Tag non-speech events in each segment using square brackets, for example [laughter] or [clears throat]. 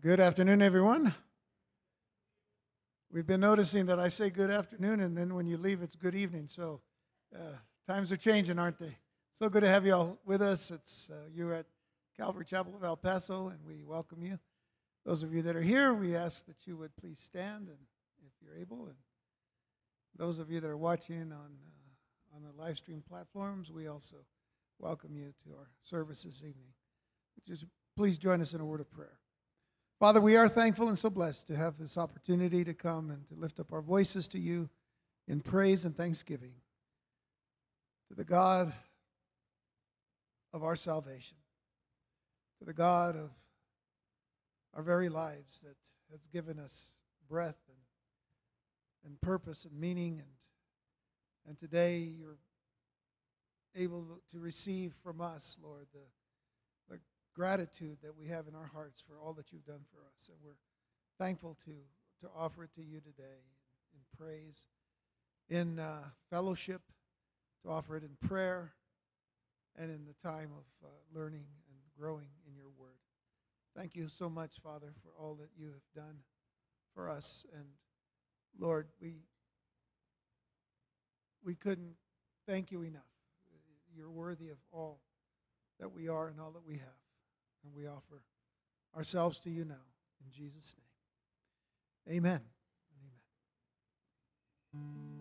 Good afternoon, everyone. We've been noticing that I say good afternoon, and then when you leave, it's good evening. So uh, times are changing, aren't they? So good to have you all with us. It's uh, you're at Calvary Chapel of El Paso, and we welcome you. Those of you that are here, we ask that you would please stand, and if you're able, and those of you that are watching on uh, on the live stream platforms, we also welcome you to our service this evening. Just please join us in a word of prayer. Father, we are thankful and so blessed to have this opportunity to come and to lift up our voices to you in praise and thanksgiving to the God of our salvation, to the God of our very lives that has given us breath and, and purpose and meaning. And, and today you're able to receive from us, Lord, the gratitude that we have in our hearts for all that you've done for us. And we're thankful to, to offer it to you today in praise, in uh, fellowship, to offer it in prayer, and in the time of uh, learning and growing in your word. Thank you so much, Father, for all that you have done for us. And Lord, we, we couldn't thank you enough. You're worthy of all that we are and all that we have. And we offer ourselves to you now. In Jesus' name. Amen. Amen.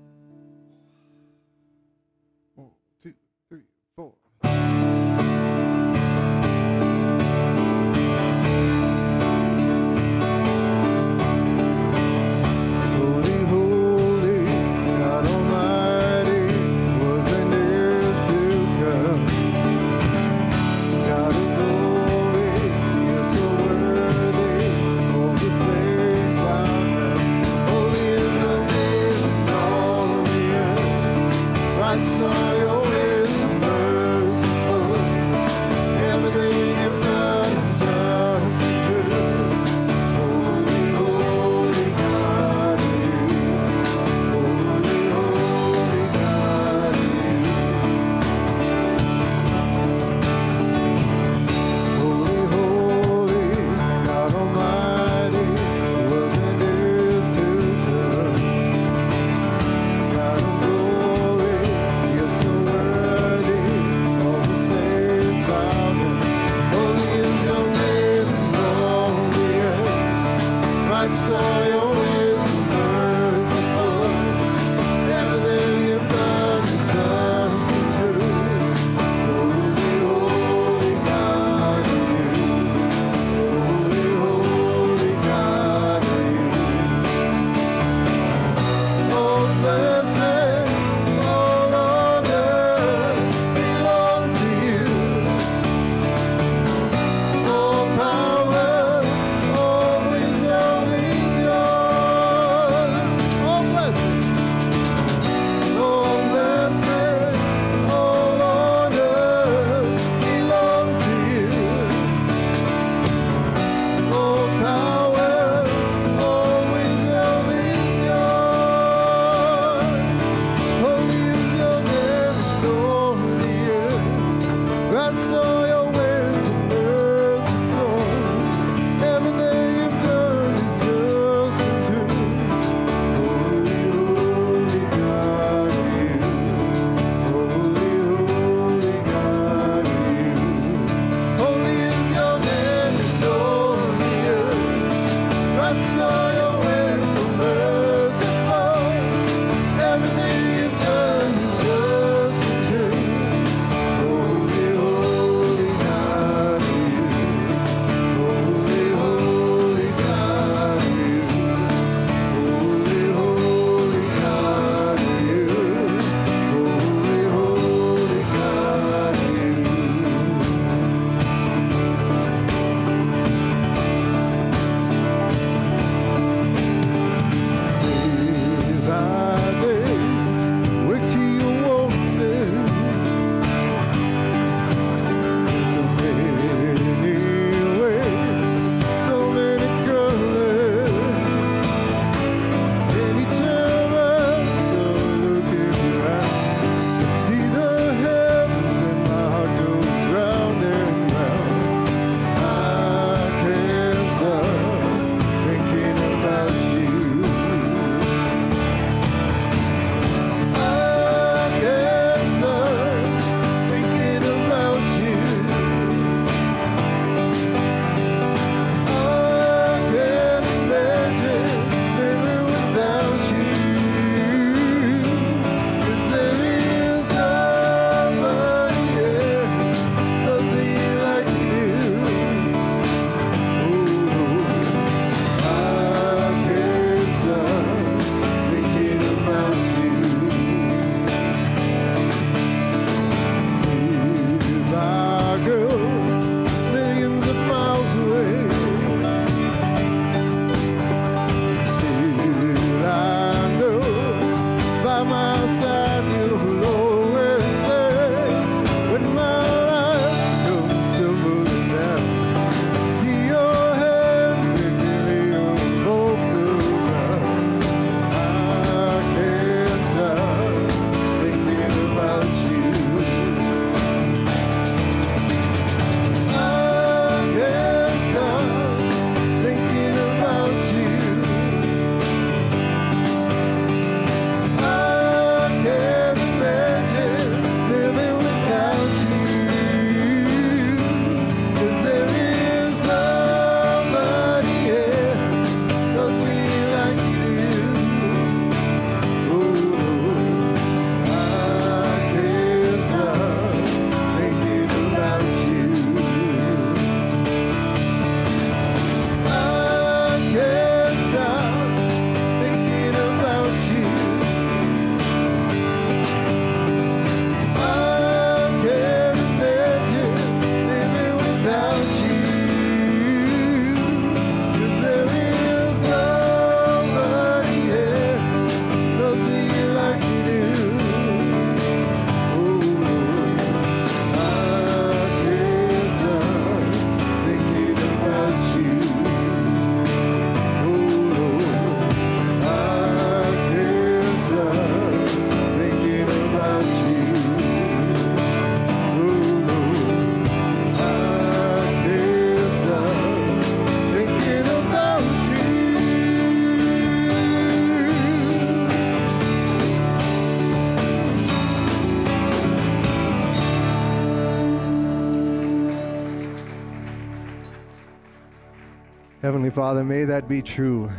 Father, may that be true,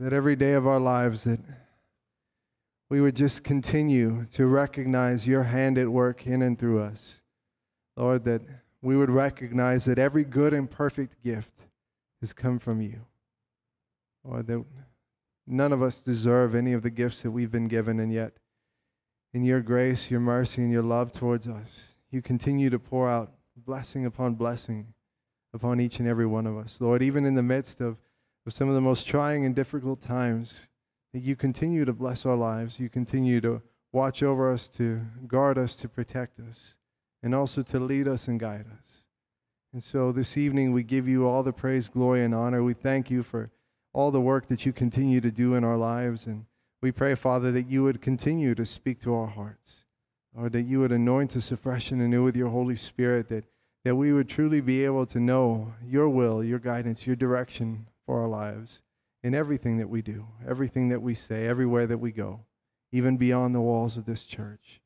that every day of our lives that we would just continue to recognize your hand at work in and through us. Lord, that we would recognize that every good and perfect gift has come from you. Lord, that none of us deserve any of the gifts that we've been given, and yet, in your grace, your mercy, and your love towards us, you continue to pour out blessing upon blessing upon each and every one of us. Lord, even in the midst of, of some of the most trying and difficult times, that you continue to bless our lives. You continue to watch over us, to guard us, to protect us, and also to lead us and guide us. And so this evening, we give you all the praise, glory, and honor. We thank you for all the work that you continue to do in our lives. And we pray, Father, that you would continue to speak to our hearts, or that you would anoint us afresh and anew with your Holy Spirit, that, that we would truly be able to know your will, your guidance, your direction for our lives in everything that we do, everything that we say, everywhere that we go, even beyond the walls of this church.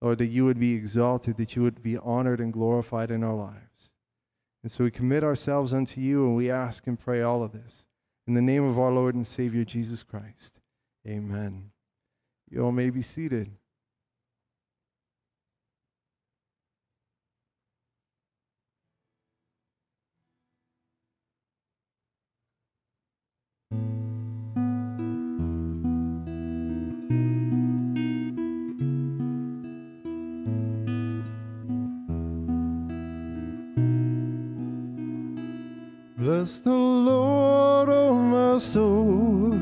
Lord, that you would be exalted, that you would be honored and glorified in our lives. And so we commit ourselves unto you and we ask and pray all of this. In the name of our Lord and Savior Jesus Christ. Amen. You all may be seated. Bless the Lord, oh my soul,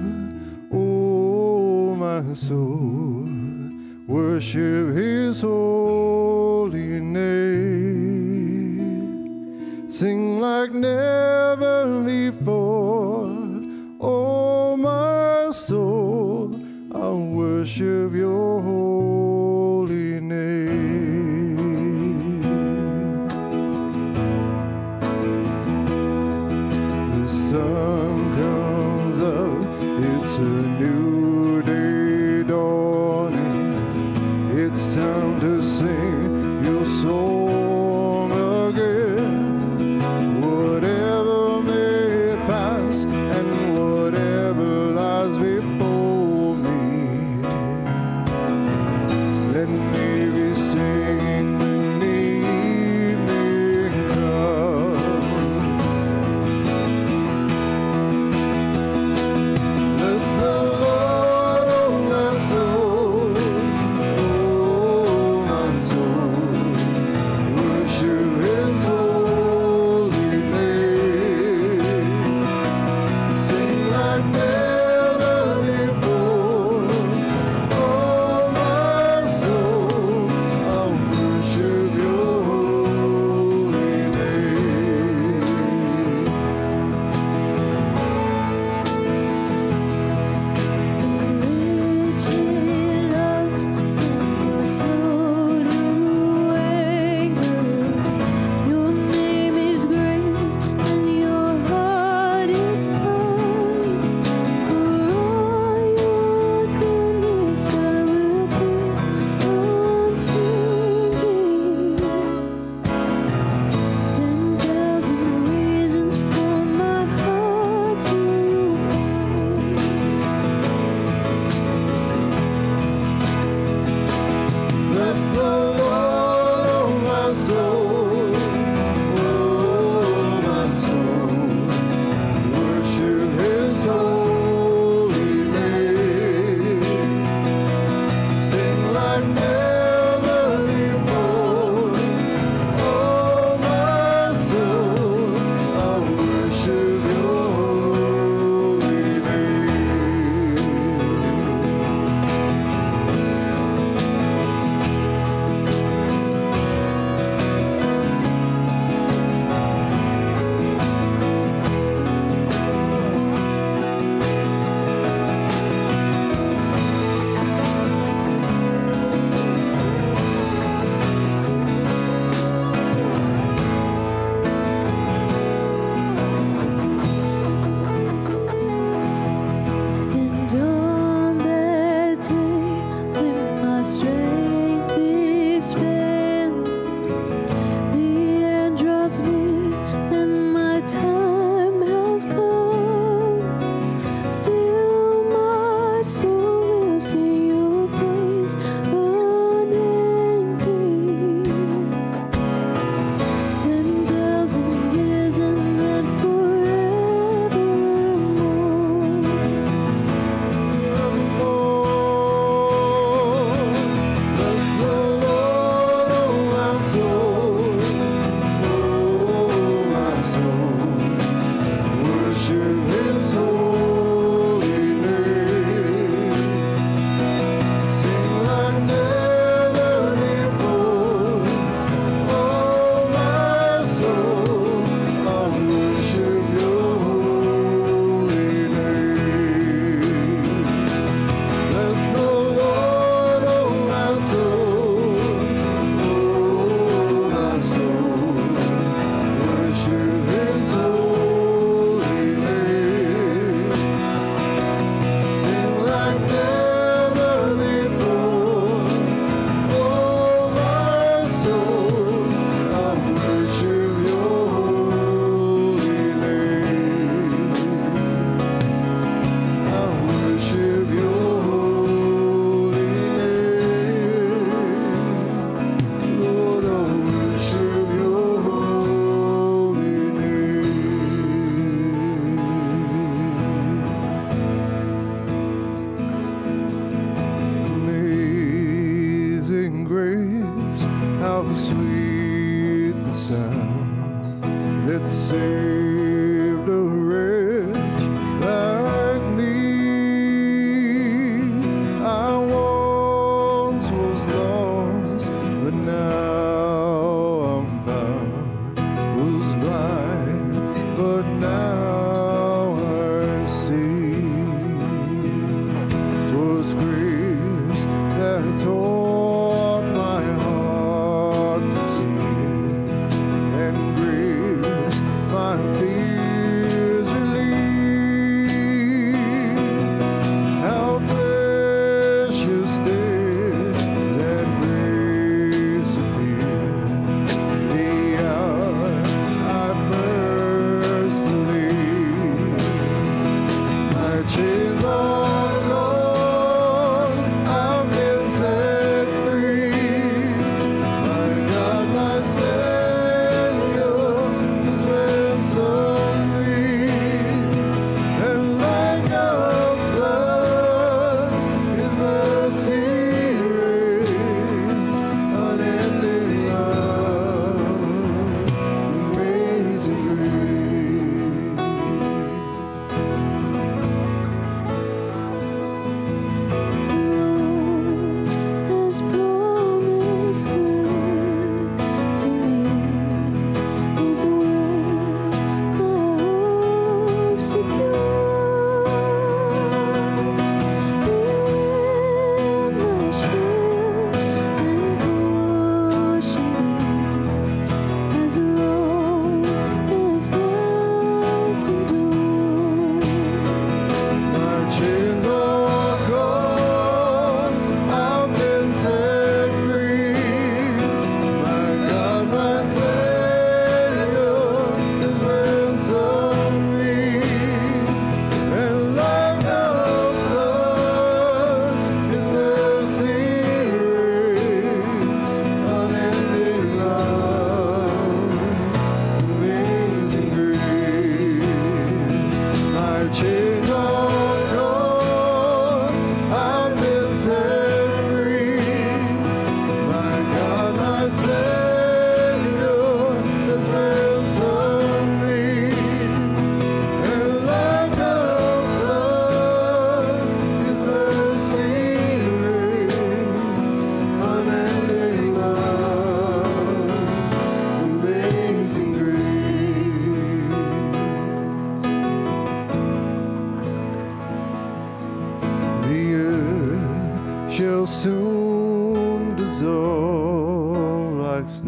oh my soul, worship his holy name. Sing like never before, oh my soul, I'll worship your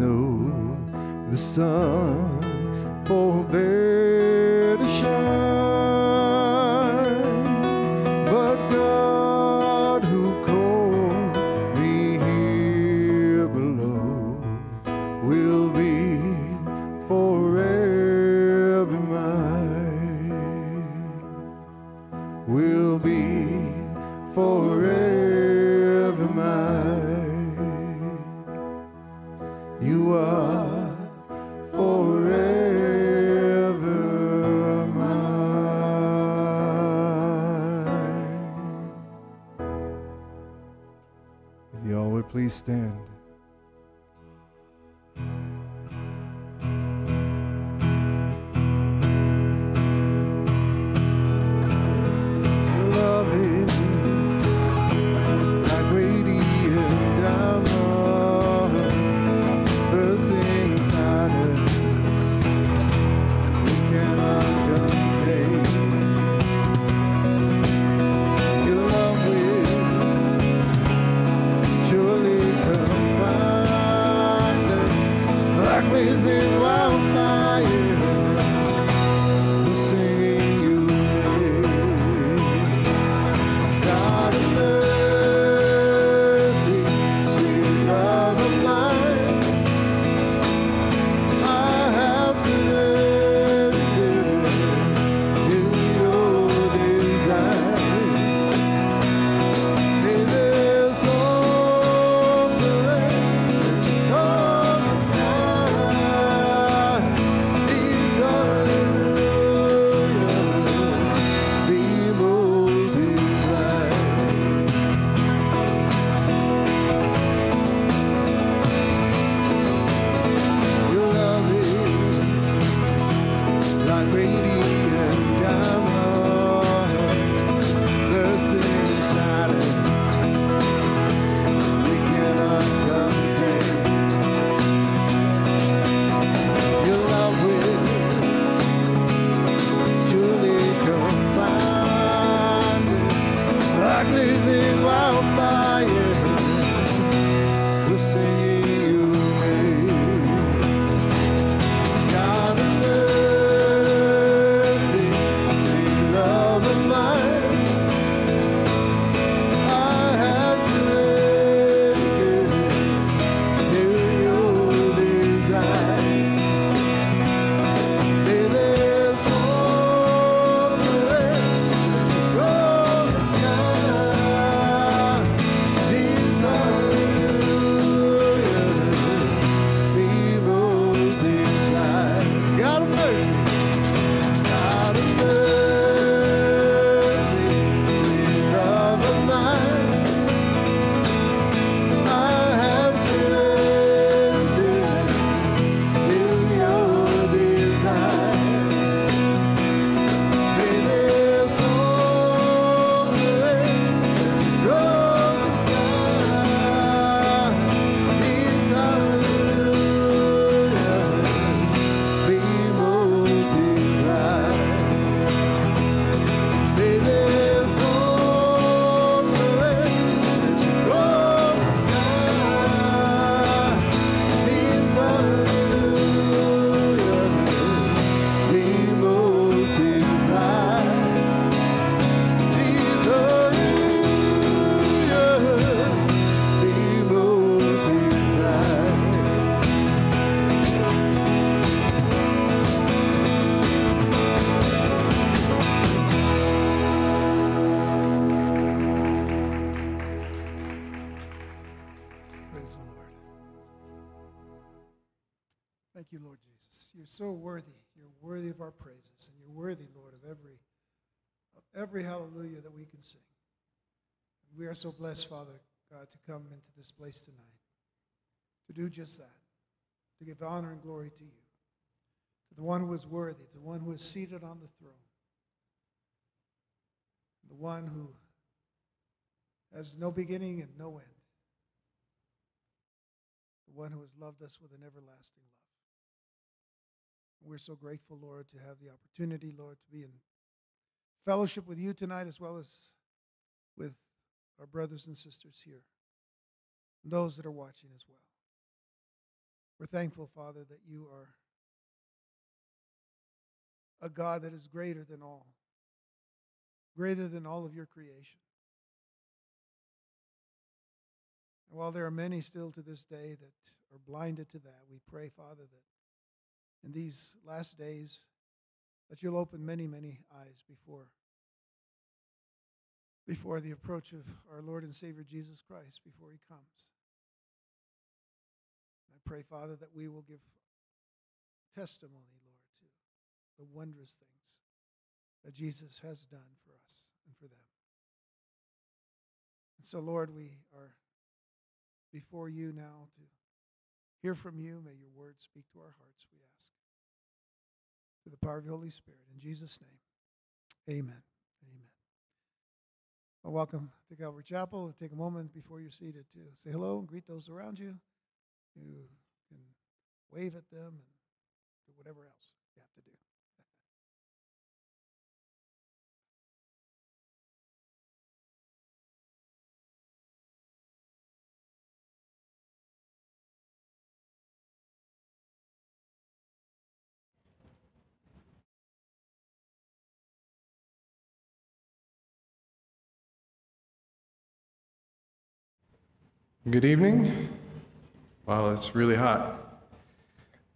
snow, the sun forbear to shine. Are so blessed, Father God, to come into this place tonight to do just that, to give honor and glory to you, to the one who is worthy, to the one who is seated on the throne, the one who has no beginning and no end, the one who has loved us with an everlasting love. We're so grateful, Lord, to have the opportunity, Lord, to be in fellowship with you tonight as well as with our brothers and sisters here, and those that are watching as well. We're thankful, Father, that you are a God that is greater than all, greater than all of your creation. And while there are many still to this day that are blinded to that, we pray, Father, that in these last days, that you'll open many, many eyes before before the approach of our Lord and Savior Jesus Christ before he comes. I pray, Father, that we will give testimony, Lord, to the wondrous things that Jesus has done for us and for them. And so, Lord, we are before you now to hear from you. May your word speak to our hearts, we ask. Through the power of the Holy Spirit. In Jesus' name, amen. Amen. Well, welcome to Calvary Chapel. Take a moment before you're seated to say hello and greet those around you. You can wave at them and do whatever else Good evening. Wow, it's really hot.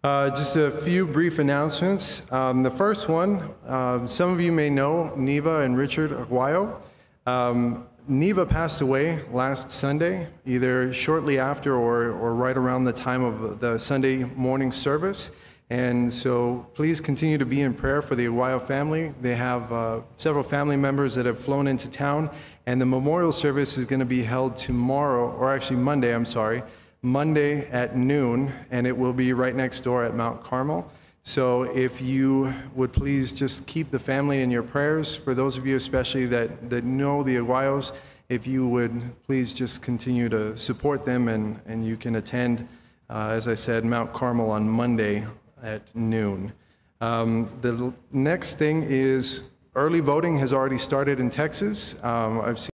Uh, just a few brief announcements. Um, the first one, um, some of you may know Neva and Richard Aguayo. Um, Neva passed away last Sunday, either shortly after or, or right around the time of the Sunday morning service. And so please continue to be in prayer for the Aguayo family. They have uh, several family members that have flown into town, and the memorial service is going to be held tomorrow, or actually Monday, I'm sorry, Monday at noon, and it will be right next door at Mount Carmel. So if you would please just keep the family in your prayers, for those of you especially that, that know the Aguayos, if you would please just continue to support them, and, and you can attend, uh, as I said, Mount Carmel on Monday at noon. Um, the next thing is early voting has already started in Texas. Um, I've seen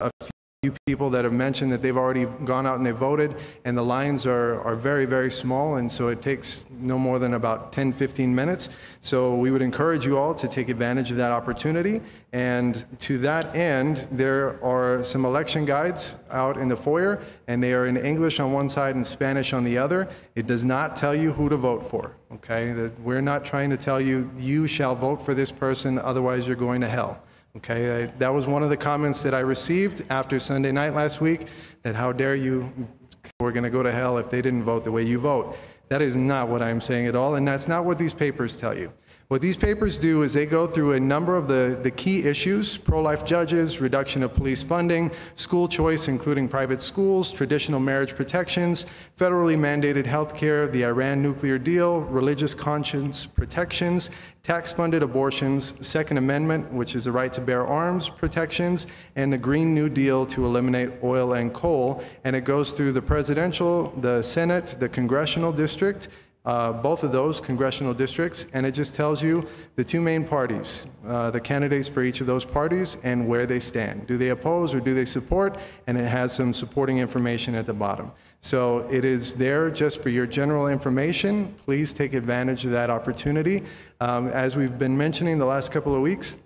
a few people that have mentioned that they've already gone out and they voted, and the lines are, are very, very small, and so it takes no more than about 10, 15 minutes. So we would encourage you all to take advantage of that opportunity. And to that end, there are some election guides out in the foyer, and they are in English on one side and Spanish on the other. It does not tell you who to vote for, okay? We're not trying to tell you, you shall vote for this person, otherwise you're going to hell. Okay, I, that was one of the comments that I received after Sunday night last week, that how dare you, we're going to go to hell if they didn't vote the way you vote. That is not what I'm saying at all, and that's not what these papers tell you. What these papers do is they go through a number of the, the key issues pro-life judges, reduction of police funding, school choice, including private schools, traditional marriage protections, federally mandated health care, the Iran nuclear deal, religious conscience protections, tax-funded abortions, Second Amendment, which is the right to bear arms protections, and the Green New Deal to eliminate oil and coal. And it goes through the presidential, the Senate, the congressional district, uh, both of those congressional districts, and it just tells you the two main parties, uh, the candidates for each of those parties, and where they stand. Do they oppose or do they support? And it has some supporting information at the bottom. So it is there just for your general information. Please take advantage of that opportunity. Um, as we've been mentioning the last couple of weeks,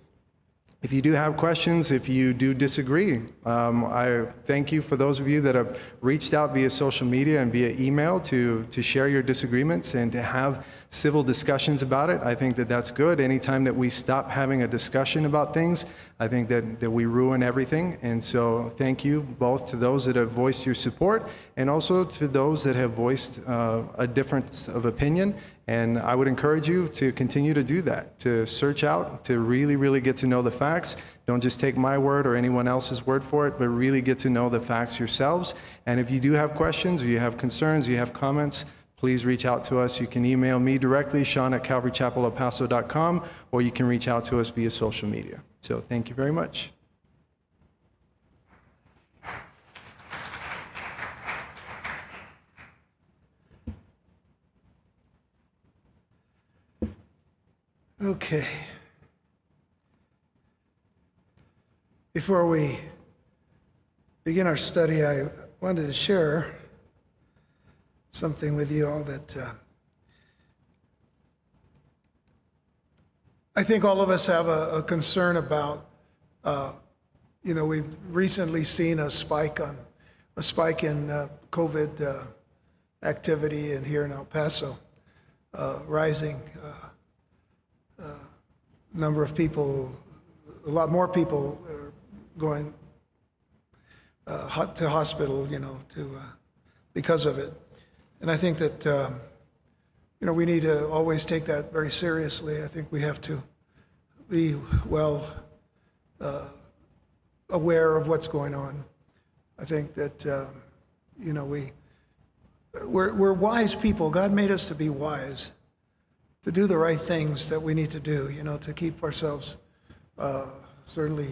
if you do have questions, if you do disagree, um, I thank you for those of you that have reached out via social media and via email to, to share your disagreements and to have civil discussions about it. I think that that's good. Anytime that we stop having a discussion about things, I think that, that we ruin everything. And so, thank you both to those that have voiced your support and also to those that have voiced uh, a difference of opinion. And I would encourage you to continue to do that, to search out, to really, really get to know the facts. Don't just take my word or anyone else's word for it, but really get to know the facts yourselves. And if you do have questions or you have concerns, you have comments, please reach out to us. You can email me directly, Sean at calvarychapelelpaso.com, or you can reach out to us via social media. So thank you very much. Okay. Before we begin our study, I wanted to share something with you all that uh, I think all of us have a, a concern about. Uh, you know, we've recently seen a spike on a spike in uh, COVID uh, activity in here in El Paso, uh, rising. Uh, number of people, a lot more people are going to hospital, you know, to because of it. And I think that um, you know we need to always take that very seriously. I think we have to be well uh, aware of what's going on. I think that um, you know we we're, we're wise people. God made us to be wise to do the right things that we need to do, you know, to keep ourselves uh, certainly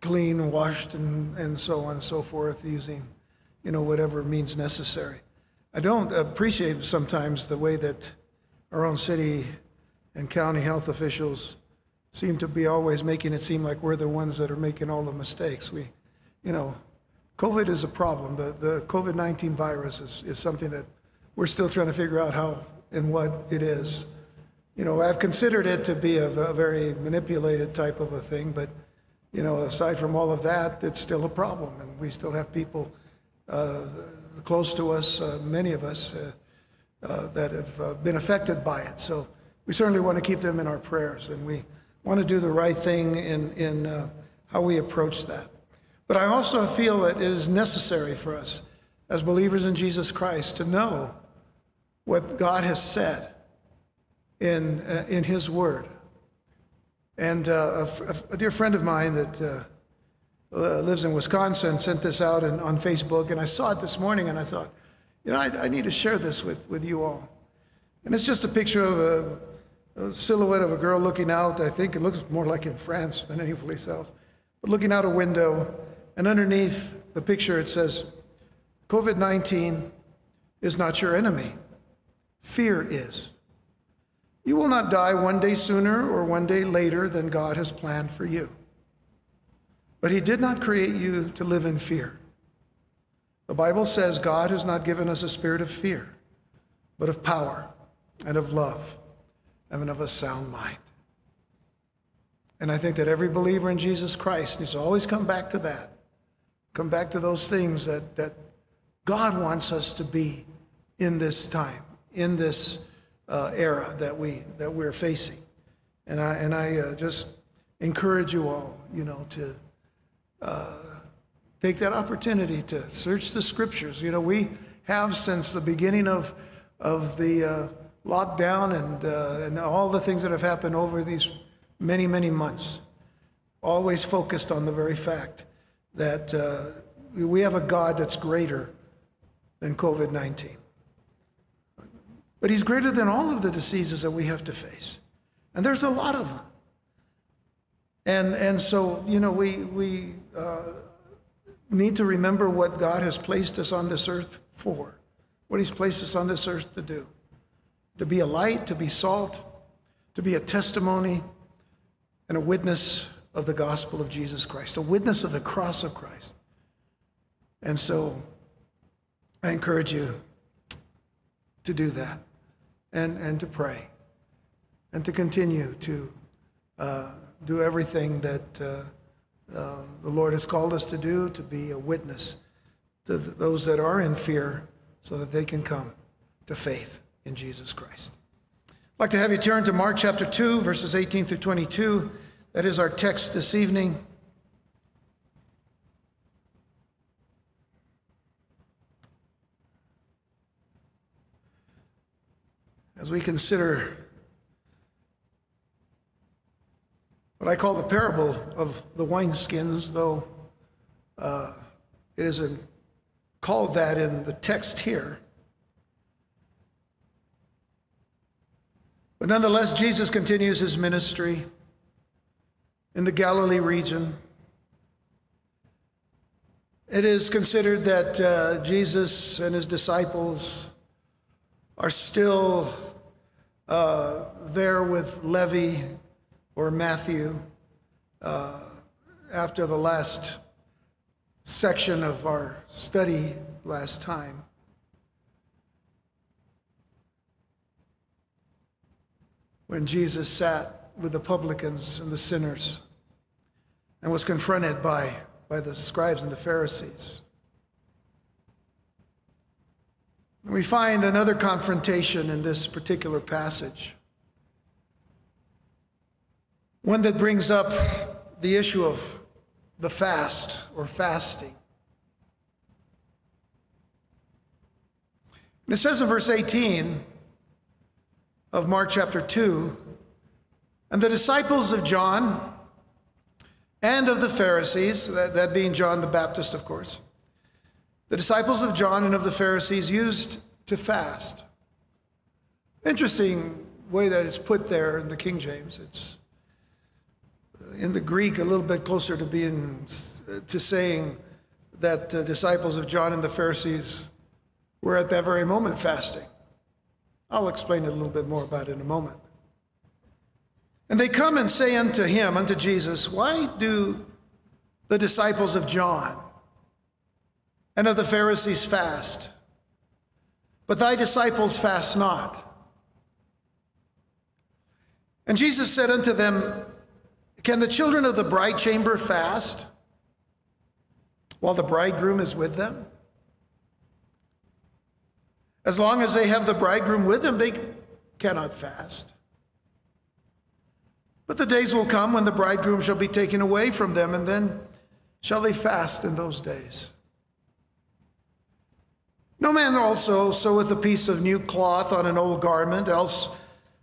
clean, washed, and, and so on and so forth, using, you know, whatever means necessary. I don't appreciate sometimes the way that our own city and county health officials seem to be always making it seem like we're the ones that are making all the mistakes. We, you know, COVID is a problem. The, the COVID 19 virus is, is something that we're still trying to figure out how and what it is. You know, I've considered it to be a, a very manipulated type of a thing, but, you know, aside from all of that, it's still a problem. And we still have people close to us, uh, many of us, uh, uh, that have uh, been affected by it. So we certainly want to keep them in our prayers, and we want to do the right thing in, in uh, how we approach that. But I also feel it is necessary for us as believers in Jesus Christ to know what God has said in, uh, in His Word. And uh, a, a dear friend of mine that uh, uh, lives in Wisconsin sent this out on Facebook, and I saw it this morning, and I thought, you know, I, I need to share this with, with you all. And it's just a picture of a, a silhouette of a girl looking out. I think it looks more like in France than any place else, but looking out a window, and underneath the picture it says, COVID 19 is not your enemy. Fear is. You will not die one day sooner or one day later than God has planned for you. But He did not create you to live in fear. The Bible says God has not given us a spirit of fear, but of power and of love and of a sound mind. And I think that every believer in Jesus Christ needs to always come back to that. Come back to those things that, that God wants us to be in this time, in this uh, era that, we, that we're facing. And I, and I uh, just encourage you all, you know, to uh, take that opportunity to search the scriptures. You know, we have since the beginning of, of the uh, lockdown and, uh, and all the things that have happened over these many, many months, always focused on the very fact that uh, we have a God that's greater than COVID 19. But He's greater than all of the diseases that we have to face. And there's a lot of them. And, and so, you know, we, we uh, need to remember what God has placed us on this earth for, what He's placed us on this earth to do to be a light, to be salt, to be a testimony and a witness of the gospel of Jesus Christ, a witness of the cross of Christ. And so I encourage you to do that and, and to pray and to continue to uh, do everything that uh, uh, the Lord has called us to do, to be a witness to th- those that are in fear so that they can come to faith in Jesus Christ. I'd like to have you turn to Mark chapter 2, verses 18 through 22. That is our text this evening. As we consider what I call the parable of the wineskins, though uh, it isn't called that in the text here. But nonetheless, Jesus continues his ministry in the Galilee region. It is considered that uh, Jesus and his disciples are still uh, there with Levi or Matthew uh, after the last section of our study last time. When Jesus sat with the publicans and the sinners and was confronted by, by the scribes and the Pharisees. We find another confrontation in this particular passage. One that brings up the issue of the fast or fasting. And it says in verse 18 of Mark chapter 2 and the disciples of John and of the Pharisees, that, that being John the Baptist, of course, the disciples of John and of the Pharisees used to fast. Interesting way that it's put there in the King James. It's in the Greek a little bit closer to being to saying that the disciples of John and the Pharisees were at that very moment fasting. I'll explain a little bit more about it in a moment. And they come and say unto him, unto Jesus, Why do the disciples of John and of the Pharisees fast, but thy disciples fast not? And Jesus said unto them, Can the children of the bride chamber fast while the bridegroom is with them? As long as they have the bridegroom with them, they cannot fast. But the days will come when the bridegroom shall be taken away from them, and then shall they fast in those days. No man also seweth a piece of new cloth on an old garment, else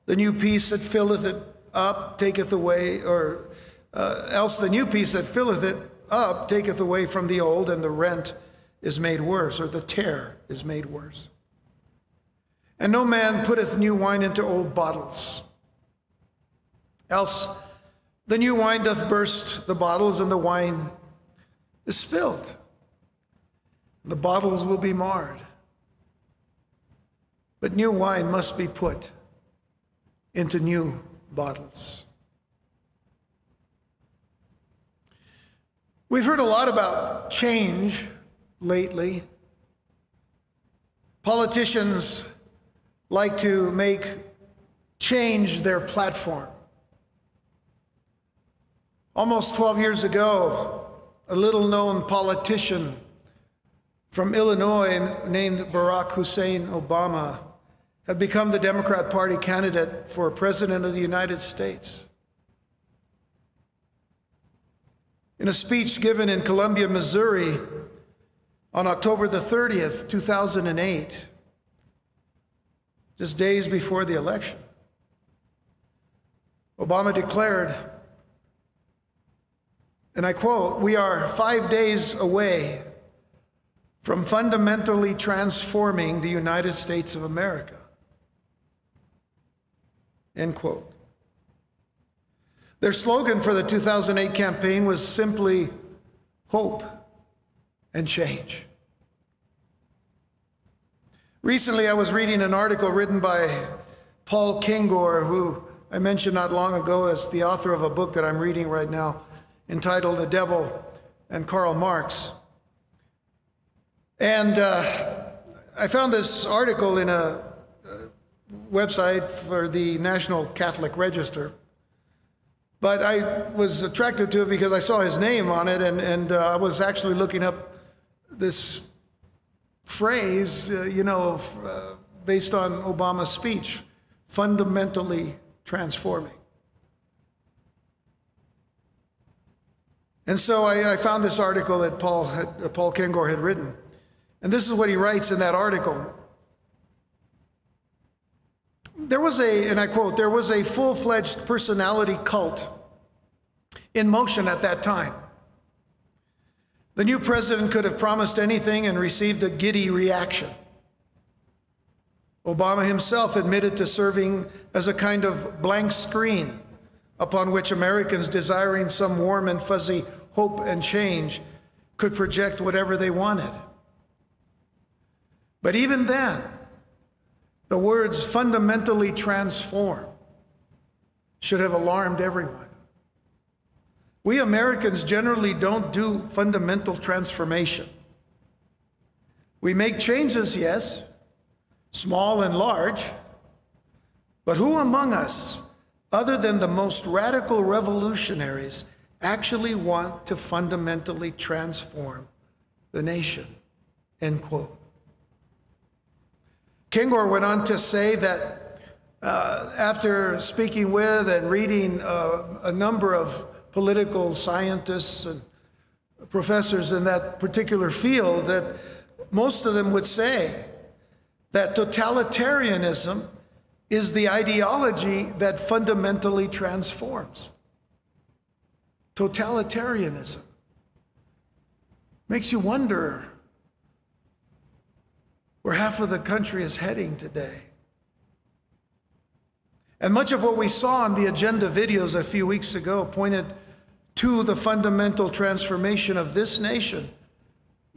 the new piece that filleth it up taketh away, or uh, else the new piece that filleth it up taketh away from the old, and the rent is made worse, or the tear is made worse. And no man putteth new wine into old bottles. Else the new wine doth burst the bottles, and the wine is spilled. The bottles will be marred. But new wine must be put into new bottles. We've heard a lot about change lately. Politicians like to make change their platform. Almost 12 years ago, a little known politician from Illinois named Barack Hussein Obama had become the Democrat Party candidate for President of the United States. In a speech given in Columbia, Missouri on October the 30th, 2008, just days before the election, Obama declared, and I quote, We are five days away from fundamentally transforming the United States of America. End quote. Their slogan for the 2008 campaign was simply hope and change. Recently, I was reading an article written by Paul Kengor, who I mentioned not long ago as the author of a book that I'm reading right now entitled The Devil and Karl Marx. And uh, I found this article in a, a website for the National Catholic Register. But I was attracted to it because I saw his name on it, and, and uh, I was actually looking up this phrase, uh, you know, uh, based on Obama's speech, fundamentally transforming. And so I, I found this article that Paul, had, uh, Paul Kengor had written. And this is what he writes in that article. There was a, and I quote, there was a full fledged personality cult in motion at that time. The new president could have promised anything and received a giddy reaction. Obama himself admitted to serving as a kind of blank screen upon which Americans desiring some warm and fuzzy hope and change could project whatever they wanted. But even then, the words fundamentally transform should have alarmed everyone. We Americans generally don't do fundamental transformation. We make changes, yes, small and large, but who among us, other than the most radical revolutionaries, actually want to fundamentally transform the nation? End quote. Kengor went on to say that uh, after speaking with and reading uh, a number of political scientists and professors in that particular field, that most of them would say that totalitarianism is the ideology that fundamentally transforms. Totalitarianism makes you wonder where half of the country is heading today. And much of what we saw in the agenda videos a few weeks ago pointed to the fundamental transformation of this nation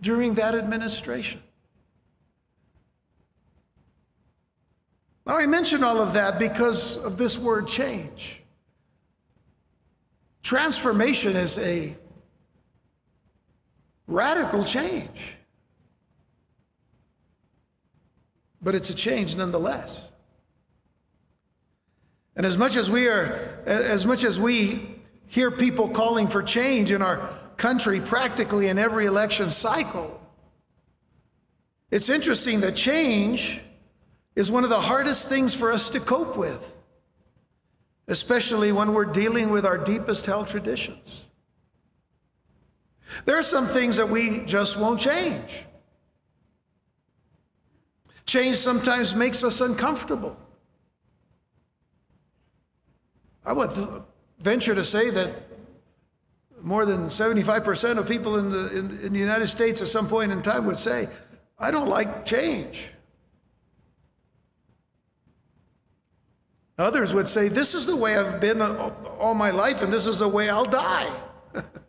during that administration. Now, I mention all of that because of this word change. Transformation is a radical change, but it's a change nonetheless. And as much as we are, as much as we hear people calling for change in our country practically in every election cycle, it's interesting that change is one of the hardest things for us to cope with, especially when we're dealing with our deepest held traditions. There are some things that we just won't change. Change sometimes makes us uncomfortable. I would venture to say that more than 75% of people in the, in, in the United States at some point in time would say, I don't like change. Others would say, This is the way I've been all my life, and this is the way I'll die. [laughs]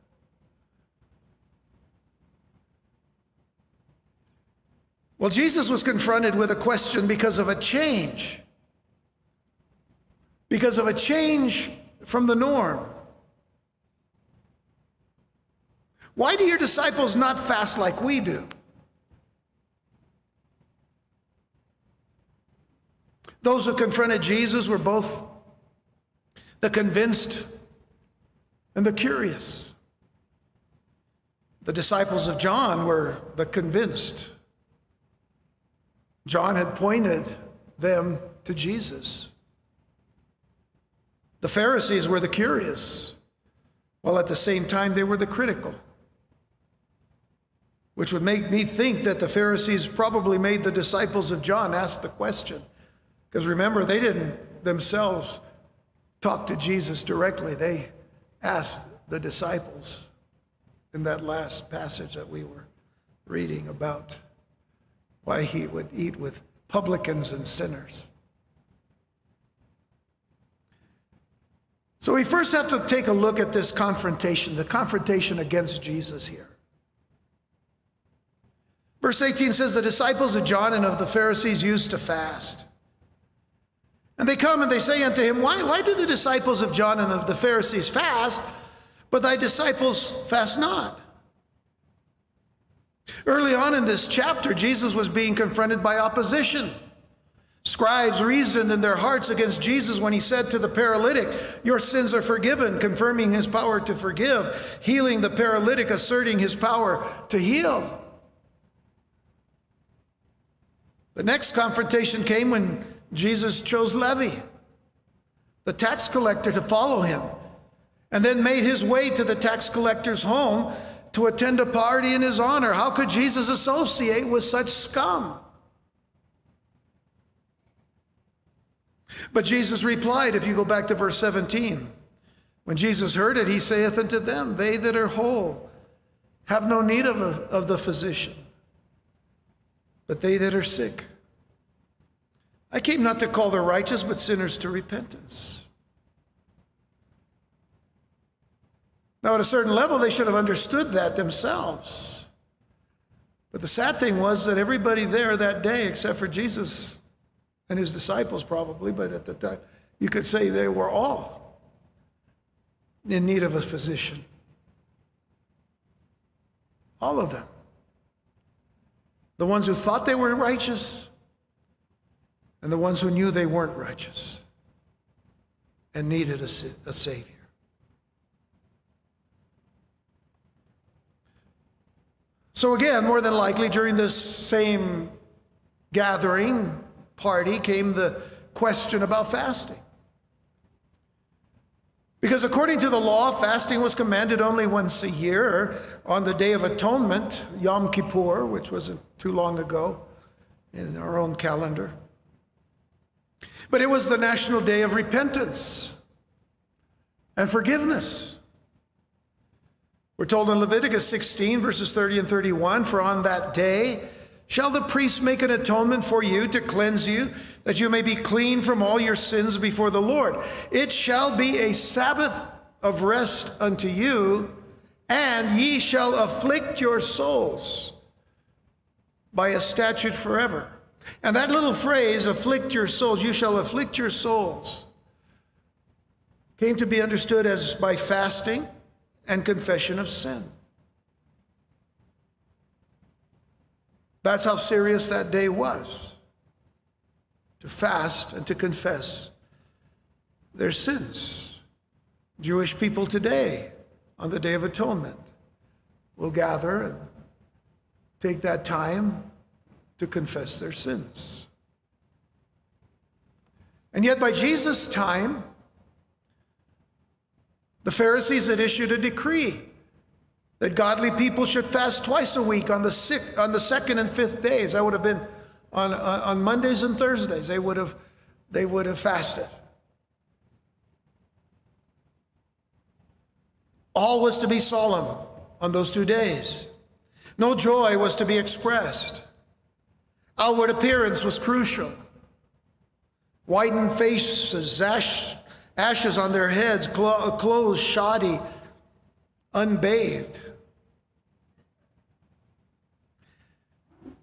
well, Jesus was confronted with a question because of a change, because of a change from the norm. Why do your disciples not fast like we do? Those who confronted Jesus were both the convinced and the curious. The disciples of John were the convinced. John had pointed them to Jesus. The Pharisees were the curious, while at the same time they were the critical. Which would make me think that the Pharisees probably made the disciples of John ask the question because remember, they didn't themselves talk to Jesus directly, they asked the disciples in that last passage that we were reading about why he would eat with publicans and sinners. So we first have to take a look at this confrontation, the confrontation against Jesus here. Verse 18 says, The disciples of John and of the Pharisees used to fast. And they come and they say unto him, Why, why do the disciples of John and of the Pharisees fast, but thy disciples fast not? Early on in this chapter, Jesus was being confronted by opposition. Scribes reasoned in their hearts against Jesus when he said to the paralytic, Your sins are forgiven, confirming his power to forgive, healing the paralytic, asserting his power to heal. The next confrontation came when Jesus chose Levi, the tax collector, to follow him, and then made his way to the tax collector's home to attend a party in his honor. How could Jesus associate with such scum? But Jesus replied, if you go back to verse 17, when Jesus heard it, he saith unto them, They that are whole have no need of, a, of the physician, but they that are sick. I came not to call the righteous, but sinners to repentance. Now, at a certain level, they should have understood that themselves. But the sad thing was that everybody there that day, except for Jesus and his disciples, probably, but at the time, you could say they were all in need of a physician. All of them. The ones who thought they were righteous, and the ones who knew they weren't righteous and needed a, a Savior. So, again, more than likely, during this same gathering, party, came the question about fasting. Because according to the law, fasting was commanded only once a year on the Day of Atonement, Yom Kippur, which wasn't too long ago in our own calendar. But it was the national day of repentance and forgiveness. We're told in Leviticus 16, verses 30 and 31 For on that day shall the priest make an atonement for you to cleanse you, that you may be clean from all your sins before the Lord. It shall be a Sabbath of rest unto you, and ye shall afflict your souls by a statute forever. And that little phrase, afflict your souls, you shall afflict your souls, came to be understood as by fasting and confession of sin. That's how serious that day was to fast and to confess their sins. Jewish people today, on the Day of Atonement, will gather and take that time to confess their sins. And yet, by Jesus' time, the Pharisees had issued a decree that godly people should fast twice a week on the, on the second and fifth days. That would have been on, on Mondays and Thursdays. They would have, they would have fasted. All was to be solemn on those two days. No joy was to be expressed. Outward appearance was crucial. Whitened faces, ash, ashes on their heads, clothes shoddy, unbathed.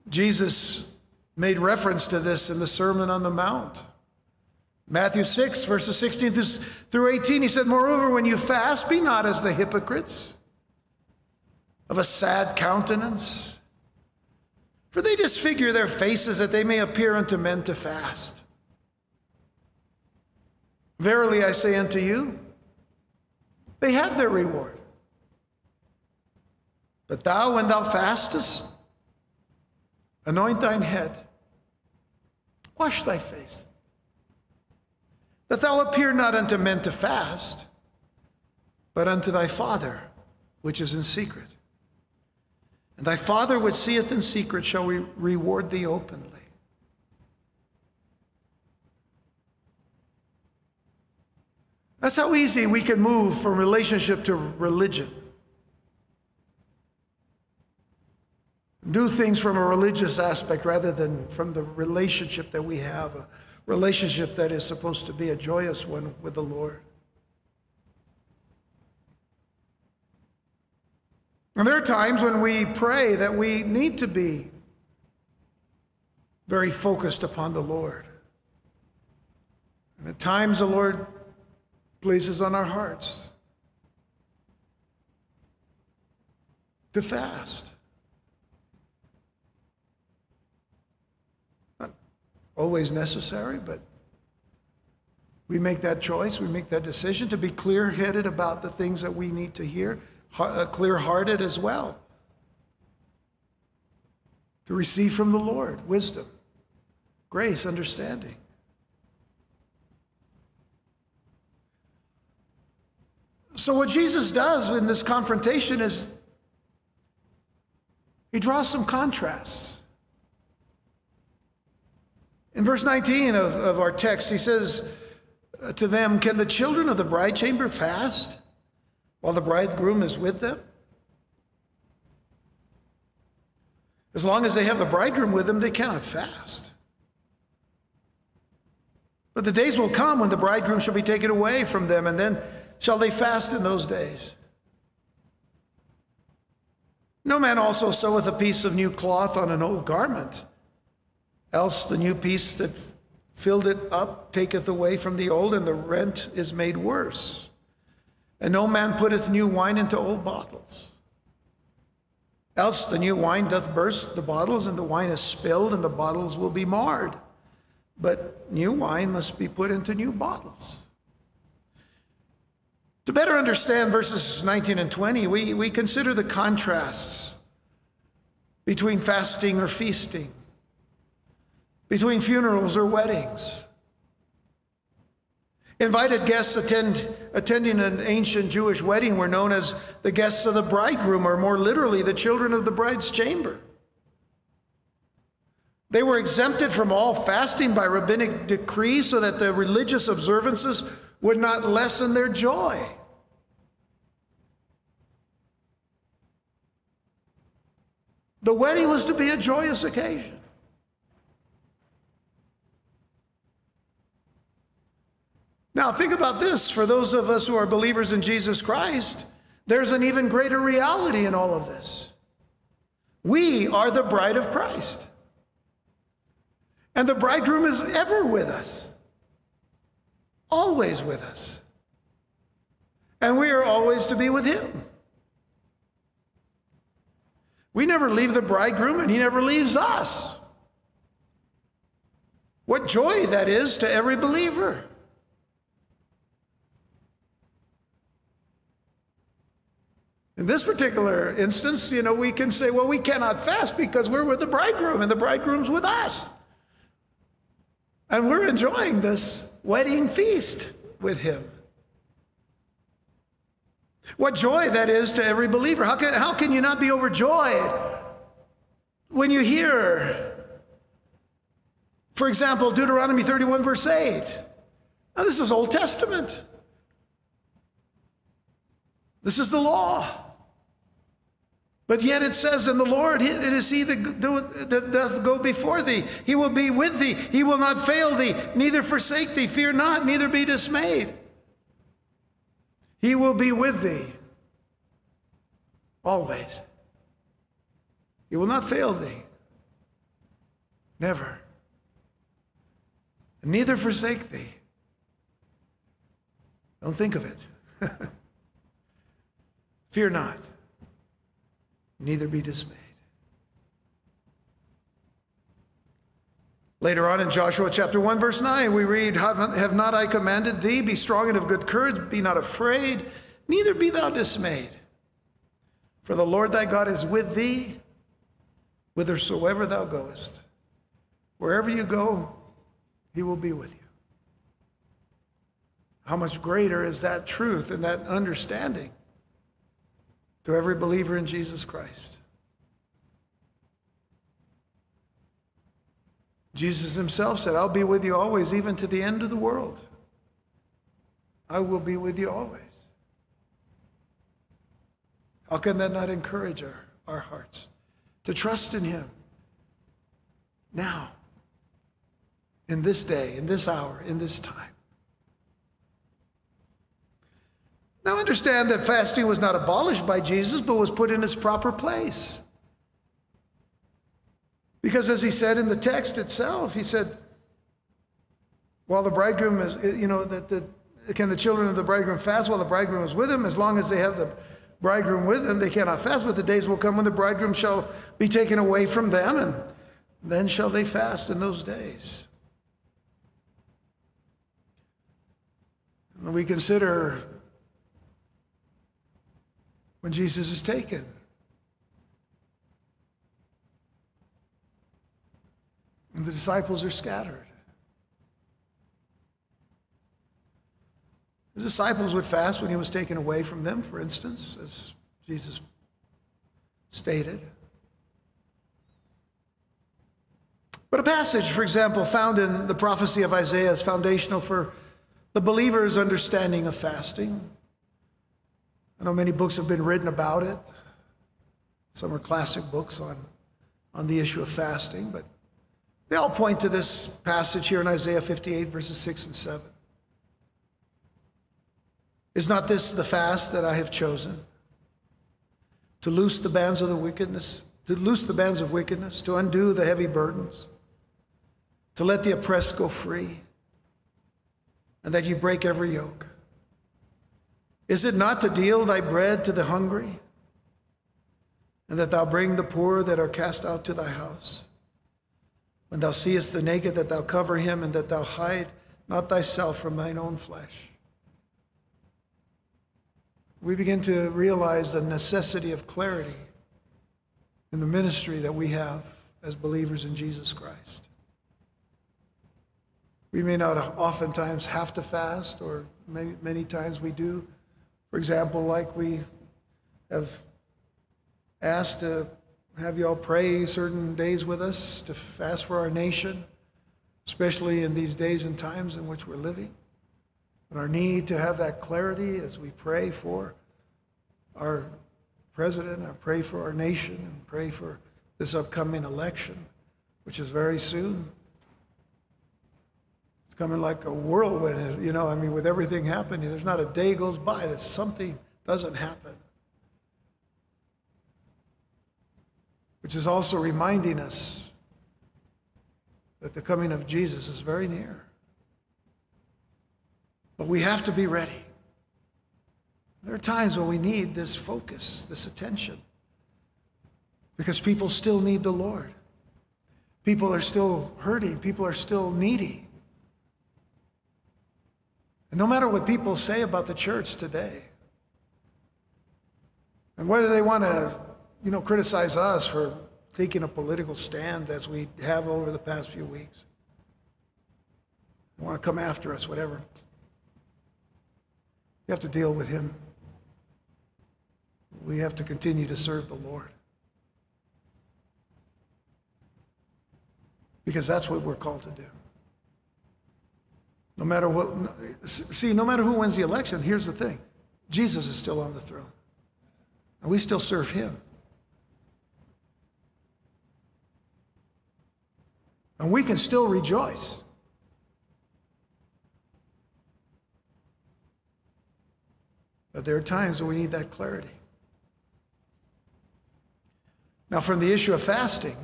Jesus made reference to this in the Sermon on the Mount. Matthew 6, verses 16 through 18, he said, Moreover, when you fast, be not as the hypocrites of a sad countenance, for they disfigure their faces that they may appear unto men to fast. Verily I say unto you, they have their reward. But thou, when thou fastest, anoint thine head, wash thy face, that thou appear not unto men to fast, but unto thy Father which is in secret. And thy Father which seeth in secret shall re- reward thee openly. That's how easy we can move from relationship to religion. do things from a religious aspect rather than from the relationship that we have, a relationship that is supposed to be a joyous one with the Lord. And there are times when we pray that we need to be very focused upon the Lord. And at times the Lord places on our hearts to fast. Not always necessary, but we make that choice, we make that decision to be clear headed about the things that we need to hear, uh, clear hearted as well. To receive from the Lord wisdom grace, understanding. So, what Jesus does in this confrontation is he draws some contrasts. In verse 19 of, of our text, he says uh, to them, Can the children of the bride chamber fast while the bridegroom is with them? As long as they have the bridegroom with them, they cannot fast. But the days will come when the bridegroom shall be taken away from them, and then shall they fast in those days. No man also seweth a piece of new cloth on an old garment, else the new piece that filled it up taketh away from the old, and the rent is made worse. And no man putteth new wine into old bottles. Else the new wine doth burst the bottles, and the wine is spilled, and the bottles will be marred. But new wine must be put into new bottles. To better understand verses 19 and 20, we, we consider the contrasts between fasting or feasting, between funerals or weddings. Invited guests attend, attending an ancient Jewish wedding were known as the guests of the bridegroom, or more literally, the children of the bride's chamber. They were exempted from all fasting by rabbinic decree so that the religious observances would not lessen their joy. The wedding was to be a joyous occasion. Now, think about this for those of us who are believers in Jesus Christ, there's an even greater reality in all of this. We are the bride of Christ, and the bridegroom is ever with us, always with us, and we are always to be with him. We never leave the bridegroom, and he never leaves us. What joy that is to every believer. In this particular instance, you know, we can say, well, we cannot fast because we're with the bridegroom and the bridegroom's with us. And we're enjoying this wedding feast with him. What joy that is to every believer. How can, how can you not be overjoyed when you hear, for example, Deuteronomy 31, verse 8? Now, this is Old Testament. This is the law. But yet it says, in the Lord, it is He that doth go before thee. He will be with thee. He will not fail thee, neither forsake thee. Fear not, neither be dismayed. He will be with thee always. He will not fail thee. Never. Neither forsake thee. Don't think of it. [laughs] Fear not, neither be dismayed. Later on in Joshua chapter 1, verse 9, we read, have, have not I commanded thee, be strong and of good courage, be not afraid, neither be thou dismayed. For the Lord thy God is with thee, whithersoever thou goest. Wherever you go, he will be with you. How much greater is that truth and that understanding to every believer in Jesus Christ? Jesus himself said, I'll be with you always, even to the end of the world. I will be with you always. How can that not encourage our, our hearts to trust in him now, in this day, in this hour, in this time? Now, understand that fasting was not abolished by Jesus, but was put in its proper place. Because as he said in the text itself, he said, while the bridegroom is, you know, that the, can the children of the bridegroom fast while the bridegroom is with them? As long as they have the bridegroom with them, they cannot fast, but the days will come when the bridegroom shall be taken away from them, and then shall they fast in those days. And we consider when Jesus is taken. And the disciples are scattered. The disciples would fast when he was taken away from them, for instance, as Jesus stated. But a passage, for example, found in the prophecy of Isaiah is foundational for the believer's understanding of fasting. I know many books have been written about it. Some are classic books on, on the issue of fasting, but they all point to this passage here in Isaiah 58, verses 6 and 7. Is not this the fast that I have chosen? To loose the bands of the wickedness, to loose the bands of wickedness, to undo the heavy burdens, to let the oppressed go free, and that you break every yoke. Is it not to deal thy bread to the hungry, and that thou bring the poor that are cast out to thy house? When thou seest the naked, that thou cover him, and that thou hide not thyself from thine own flesh. We begin to realize the necessity of clarity in the ministry that we have as believers in Jesus Christ. We may not oftentimes have to fast, or many, times we do. For example, like we have asked to have you all pray certain days with us to fast for our nation, especially in these days and times in which we're living. But our need to have that clarity as we pray for our president, I pray for our nation, and pray for this upcoming election, which is very soon. It's coming like a whirlwind, you know. I mean, with everything happening, there's not a day goes by that something doesn't happen. Which is also reminding us that the coming of Jesus is very near. But we have to be ready. There are times when we need this focus, this attention, because people still need the Lord. People are still hurting, people are still needy. And no matter what people say about the church today, and whether they want to, you know, criticize us for taking a political stand as we have over the past few weeks, they want to come after us, whatever. You have to deal with him. We have to continue to serve the Lord. Because that's what we're called to do. No matter what, see, no matter who wins the election, here's the thing Jesus is still on the throne. And we still serve him. And we can still rejoice. But there are times when we need that clarity. Now, from the issue of fasting,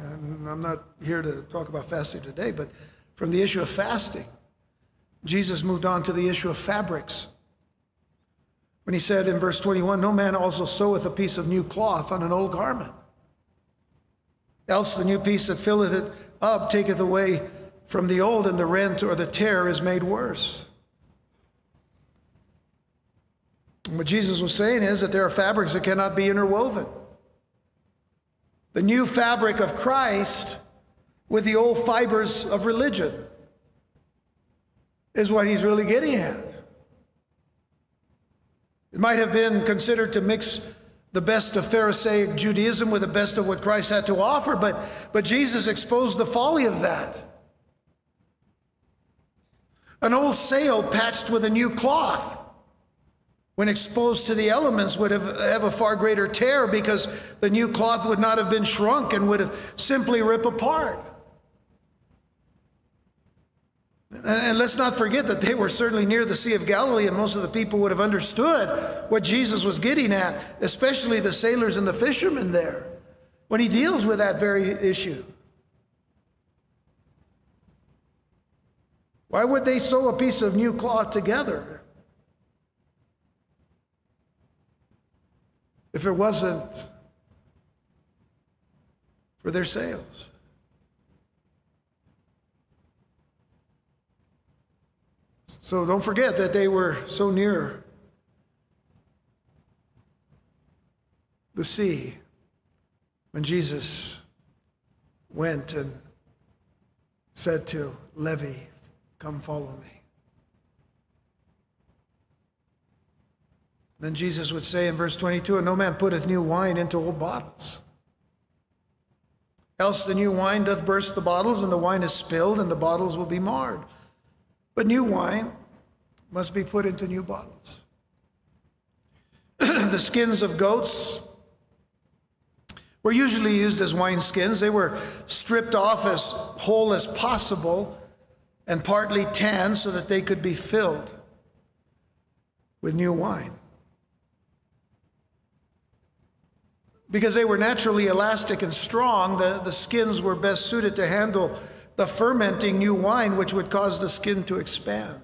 I'm not here to talk about fasting today, but from the issue of fasting, Jesus moved on to the issue of fabrics. When he said in verse 21, No man also seweth a piece of new cloth on an old garment. Else the new piece that filleth it up taketh away from the old, and the rent or the tear is made worse. And what Jesus was saying is that there are fabrics that cannot be interwoven. The new fabric of Christ with the old fibers of religion is what he's really getting at. It might have been considered to mix the best of Pharisaic Judaism with the best of what Christ had to offer, but, but Jesus exposed the folly of that. An old sail patched with a new cloth, when exposed to the elements, would have, have a far greater tear because the new cloth would not have been shrunk and would have simply rip apart. And let's not forget that they were certainly near the Sea of Galilee, and most of the people would have understood what Jesus was getting at, especially the sailors and the fishermen there, when he deals with that very issue. Why would they sew a piece of new cloth together if it wasn't for their sails? So don't forget that they were so near the sea when Jesus went and said to Levi, Come follow me. Then Jesus would say in verse 22 And no man putteth new wine into old bottles. Else the new wine doth burst the bottles, and the wine is spilled, and the bottles will be marred. But new wine must be put into new bottles. [clears throat] the skins of goats were usually used as wineskins. They were stripped off as whole as possible and partly tanned so that they could be filled with new wine. Because they were naturally elastic and strong, the, the skins were best suited to handle the fermenting new wine, which would cause the skin to expand.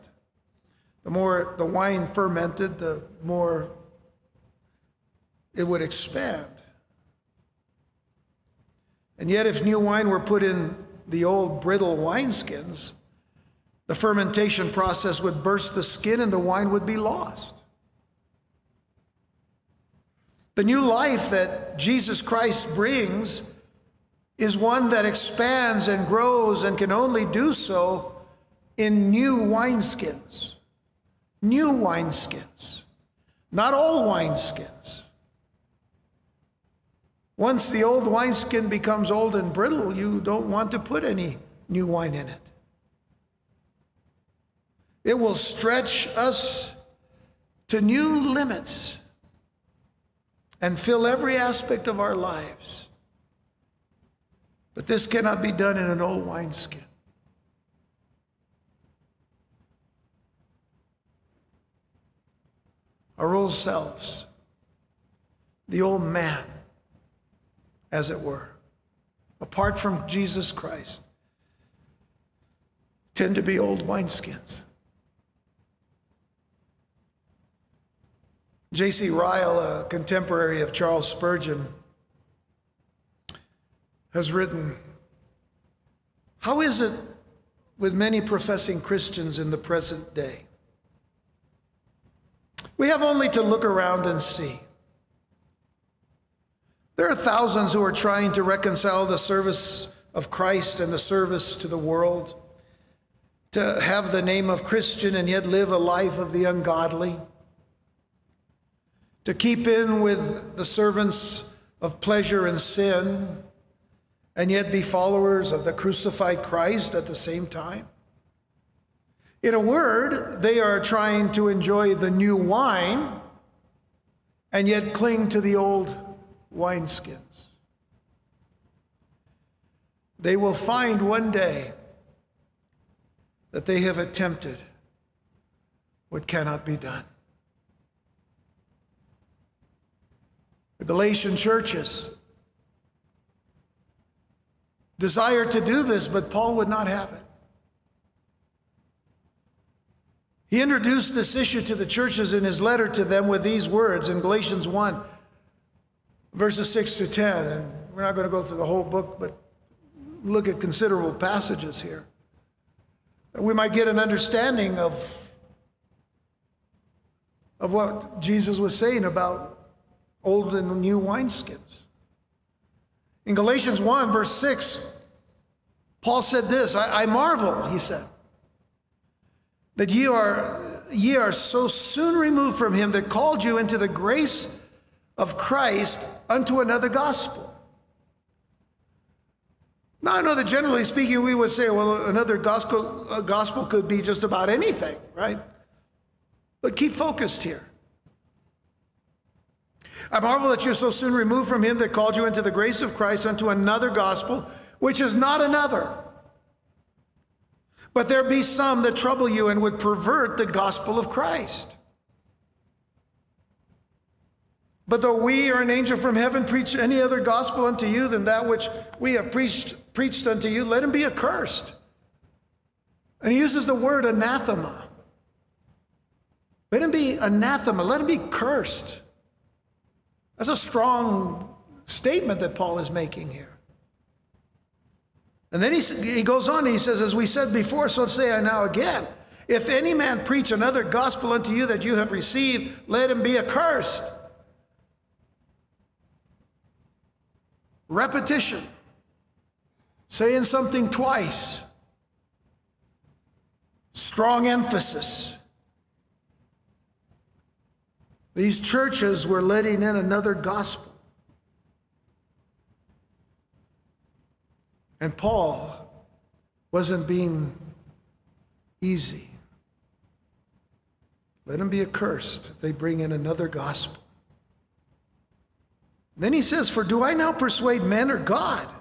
The more the wine fermented, the more it would expand. And yet, if new wine were put in the old brittle wineskins, the fermentation process would burst the skin and the wine would be lost. The new life that Jesus Christ brings is one that expands and grows and can only do so in new wineskins. New wineskins, not old wineskins. Once the old wineskin becomes old and brittle, you don't want to put any new wine in it. It will stretch us to new limits and fill every aspect of our lives. But this cannot be done in an old wineskin. Our old selves, the old man, as it were, apart from Jesus Christ, tend to be old wineskins. J.C. Ryle, a contemporary of Charles Spurgeon, has written How is it with many professing Christians in the present day? We have only to look around and see. There are thousands who are trying to reconcile the service of Christ and the service to the world, to have the name of Christian and yet live a life of the ungodly, to keep in with the servants of pleasure and sin, and yet be followers of the crucified Christ at the same time. In a word, they are trying to enjoy the new wine and yet cling to the old wineskins. They will find one day that they have attempted what cannot be done. The Galatian churches desired to do this, but Paul would not have it. He introduced this issue to the churches in his letter to them with these words in Galatians 1, verses 6 to 10. And we're not going to go through the whole book, but look at considerable passages here. We might get an understanding of, of what Jesus was saying about old and new wineskins. In Galatians 1, verse 6, Paul said this I, I marvel, he said, that ye are, ye are so soon removed from him that called you into the grace of Christ unto another gospel. Now, I know that generally speaking, we would say, well, another gospel, gospel could be just about anything, right? But keep focused here. I marvel that you're so soon removed from him that called you into the grace of Christ unto another gospel, which is not another. But there be some that trouble you and would pervert the gospel of Christ. But though we or an angel from heaven preach any other gospel unto you than that which we have preached, preached unto you, let him be accursed. And he uses the word anathema. Let him be anathema, let him be cursed. That's a strong statement that Paul is making here. And then he, he goes on, he says, As we said before, so say I now again. If any man preach another gospel unto you that you have received, let him be accursed. Repetition, saying something twice, Strong emphasis. These churches were letting in another gospel. And Paul wasn't being easy. Let him be accursed if they bring in another gospel. Then he says, For do I now persuade men or God?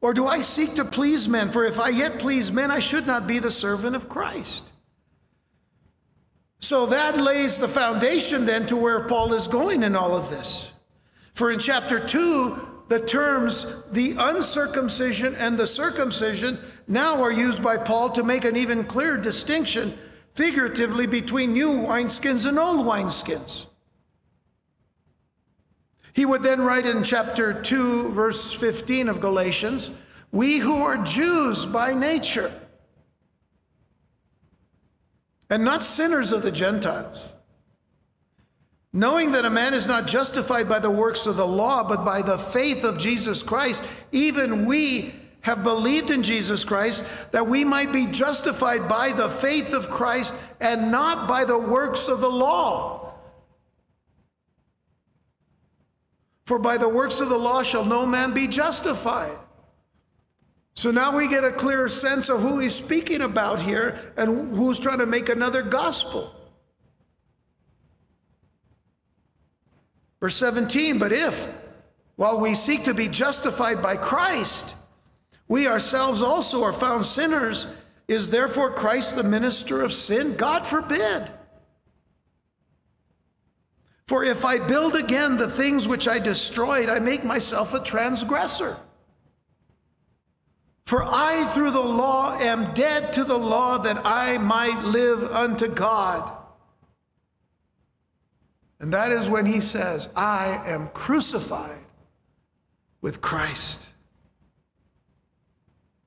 Or do I seek to please men? For if I yet please men, I should not be the servant of Christ. So that lays the foundation then to where Paul is going in all of this. For in chapter 2, the terms the uncircumcision and the circumcision now are used by Paul to make an even clearer distinction figuratively between new wineskins and old wineskins. He would then write in chapter 2, verse 15 of Galatians, We who are Jews by nature, and not sinners of the Gentiles, knowing that a man is not justified by the works of the law, but by the faith of Jesus Christ, even we have believed in Jesus Christ, that we might be justified by the faith of Christ and not by the works of the law. For by the works of the law shall no man be justified. So now we get a clear sense of who he's speaking about here and who's trying to make another gospel. Verse 17, but if, while we seek to be justified by Christ, we ourselves also are found sinners, is therefore Christ the minister of sin? God forbid. For if I build again the things which I destroyed, I make myself a transgressor. For I, through the law, am dead to the law that I might live unto God. And that is when he says, I am crucified with Christ.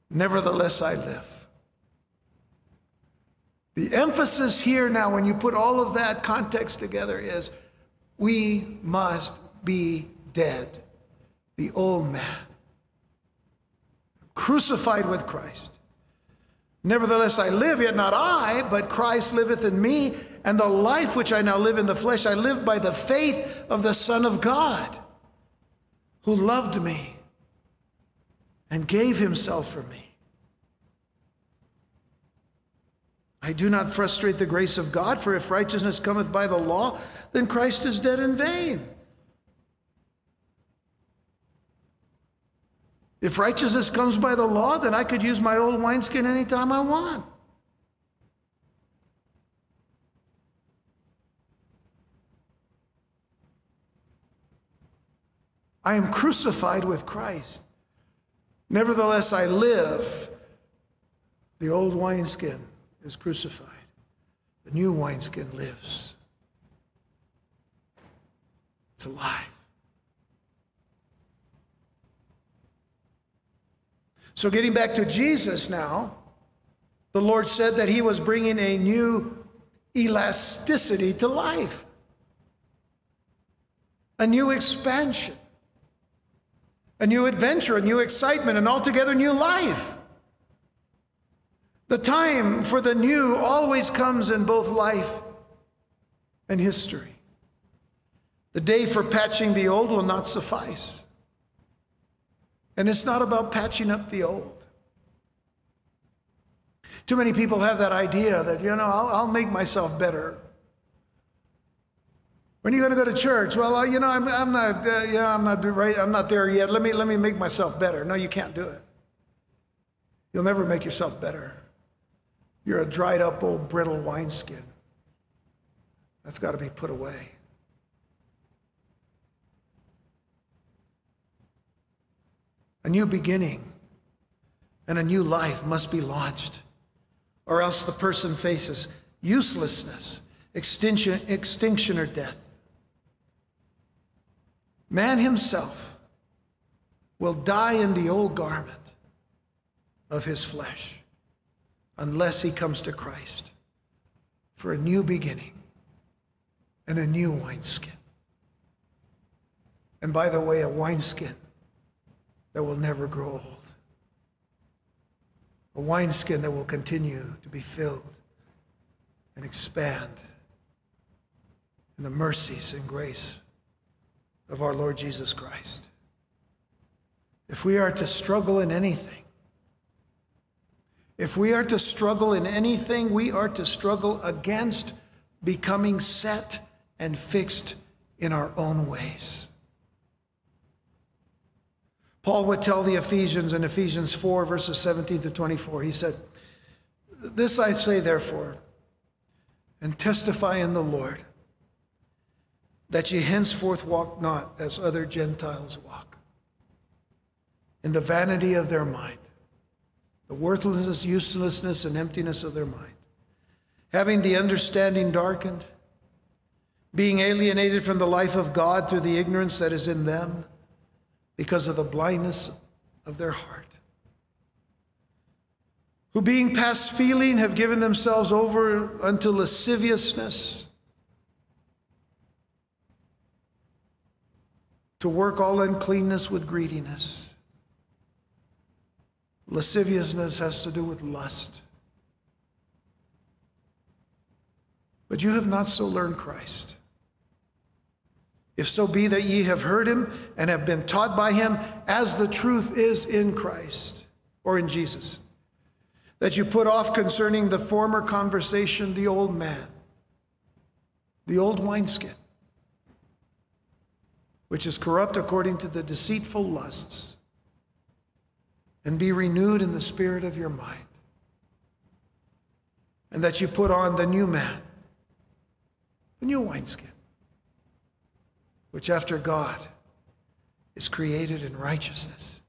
Nevertheless, I live. The emphasis here now, when you put all of that context together, is we must be dead. The old man, crucified with Christ. Nevertheless, I live, yet not I, but Christ liveth in me. And the life which I now live in the flesh, I live by the faith of the Son of God, who loved me and gave himself for me. I do not frustrate the grace of God, for if righteousness cometh by the law, then Christ is dead in vain. If righteousness comes by the law, then I could use my old wineskin anytime I want. I am crucified with Christ. Nevertheless, I live. The old wineskin is crucified, the new wineskin lives. It's alive. So, getting back to Jesus now, the Lord said that He was bringing a new elasticity to life, a new expansion, a new adventure, a new excitement, an altogether new life. The time for the new always comes in both life and history. The day for patching the old will not suffice. And it's not about patching up the old. Too many people have that idea that, you know, I'll, I'll make myself better. When are you going to go to church? Well, uh, you know, I'm, I'm not, uh, yeah, I'm not right. I'm not there yet. Let me let me make myself better. No, you can't do it. You'll never make yourself better. You're a dried up old brittle wineskin. That's got to be put away. A new beginning and a new life must be launched, or else the person faces uselessness, extinction, extinction or death. Man himself will die in the old garment of his flesh unless he comes to Christ for a new beginning and a new wineskin. And by the way, a wineskin that will never grow old. a wineskin that will continue to be filled and expand in the mercies and grace of our Lord Jesus Christ. If we are to struggle in anything, if we are to struggle in anything, we are to struggle against becoming set and fixed in our own ways. Paul would tell the Ephesians in Ephesians 4, verses 17 to 24, he said, This I say, therefore, and testify in the Lord, that ye henceforth walk not as other Gentiles walk, in the vanity of their mind, the worthlessness, uselessness, and emptiness of their mind, having the understanding darkened, being alienated from the life of God through the ignorance that is in them because of the blindness of their heart. Who, being past feeling, have given themselves over unto lasciviousness, to work all uncleanness with greediness. Lasciviousness has to do with lust. But you have not so learned Christ. If so be that ye have heard him and have been taught by him, as the truth is in Christ or in Jesus, that you put off concerning the former conversation the old man, the old wineskin, which is corrupt according to the deceitful lusts, and be renewed in the spirit of your mind, and that you put on the new man, the new wineskin which after God is created in righteousness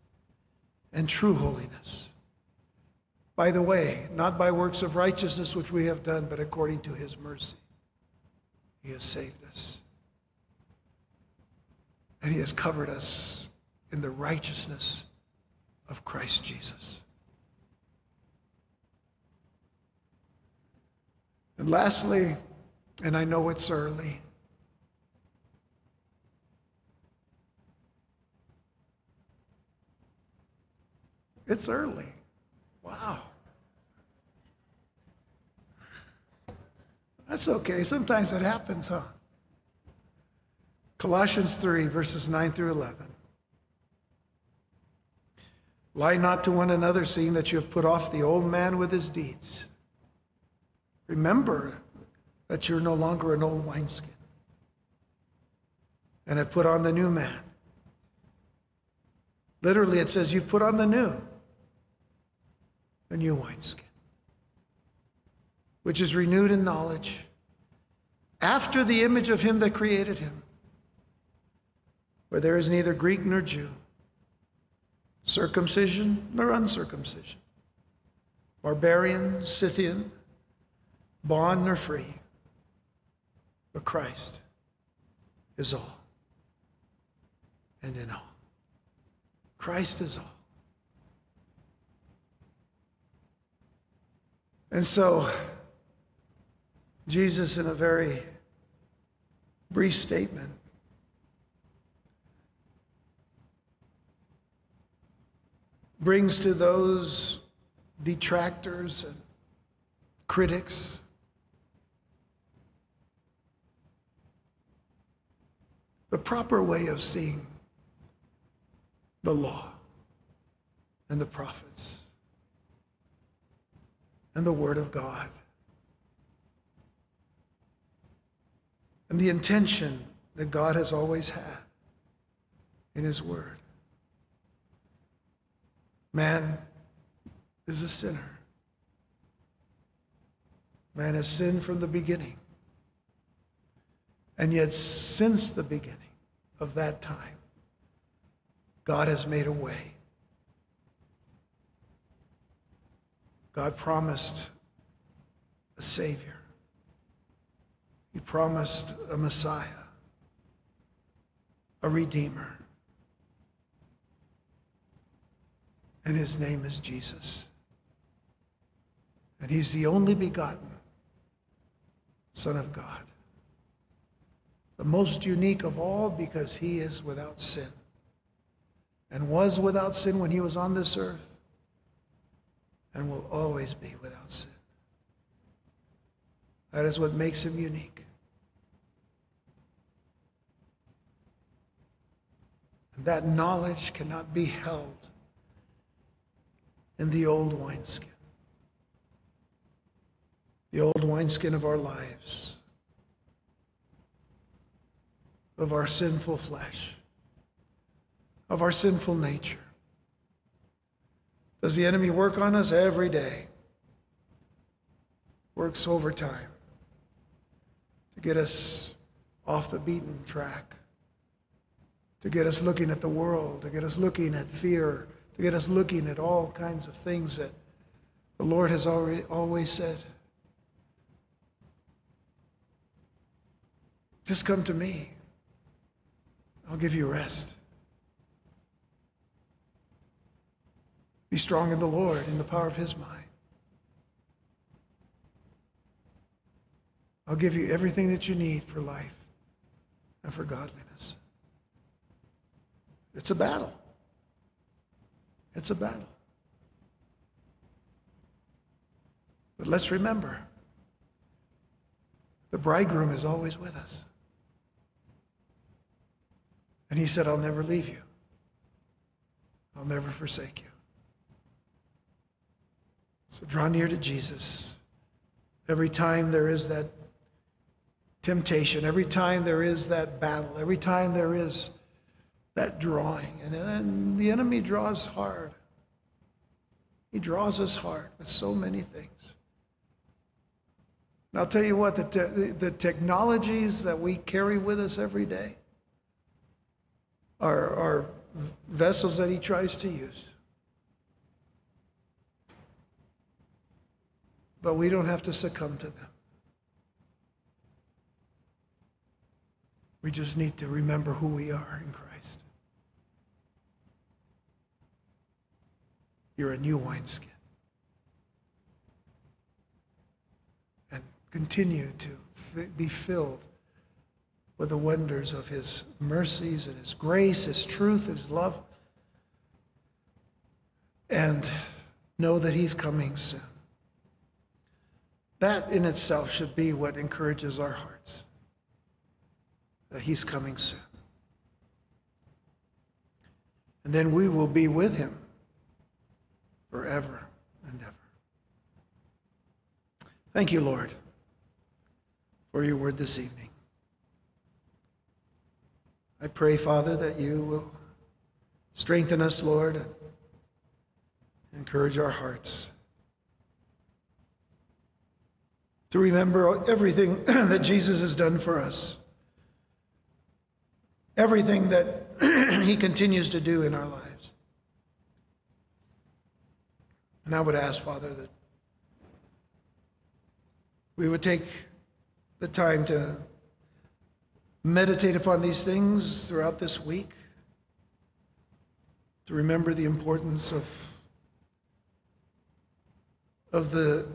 and true holiness. By the way, not by works of righteousness which we have done, but according to his mercy. He has saved us. And he has covered us in the righteousness of Christ Jesus. And lastly, and I know it's early, It's early. Wow. That's okay. Sometimes it happens, huh? Colossians 3, verses 9 through 11. Lie not to one another, seeing that you have put off the old man with his deeds. Remember that you're no longer an old wineskin and have put on the new man. Literally, it says you've put on the new a new wineskin, which is renewed in knowledge after the image of him that created him, where there is neither Greek nor Jew, circumcision nor uncircumcision, barbarian, Scythian, bond nor free, but Christ is all and in all. Christ is all. And so, Jesus, in a very brief statement, brings to those detractors and critics the proper way of seeing the law and the prophets and the Word of God. And the intention that God has always had in His Word. Man is a sinner. Man has sinned from the beginning. And yet, since the beginning of that time, God has made a way God promised a Savior, He promised a Messiah, a Redeemer. And His name is Jesus. And He's the only begotten Son of God. The most unique of all because He is without sin and was without sin when He was on this earth and will always be without sin. That is what makes him unique. And that knowledge cannot be held in the old wineskin. The old wineskin of our lives, of our sinful flesh, of our sinful nature. Does the enemy work on us every day? Works overtime to get us off the beaten track, to get us looking at the world, to get us looking at fear, to get us looking at all kinds of things that the Lord has already always said. Just come to me. I'll give you rest. Be strong in the Lord, in the power of his might. I'll give you everything that you need for life and for godliness. It's a battle. It's a battle. But let's remember the bridegroom is always with us. And he said, I'll never leave you, I'll never forsake you. So draw near to Jesus. Every time there is that temptation, every time there is that battle, every time there is that drawing, and then the enemy draws hard. He draws us hard with so many things. And I'll tell you what, the, te- the technologies that we carry with us every day are, are vessels that he tries to use. But we don't have to succumb to them. We just need to remember who we are in Christ. You're a new wineskin. And continue to be filled with the wonders of His mercies and His grace, His truth, His love. And know that He's coming soon. That in itself should be what encourages our hearts that He's coming soon. And then we will be with Him forever and ever. Thank you, Lord, for your word this evening. I pray, Father, that you will strengthen us, Lord, and encourage our hearts to remember everything [clears throat] that Jesus has done for us, everything that [clears throat] he continues to do in our lives. And I would ask, Father, that we would take the time to meditate upon these things throughout this week, to remember the importance of, of the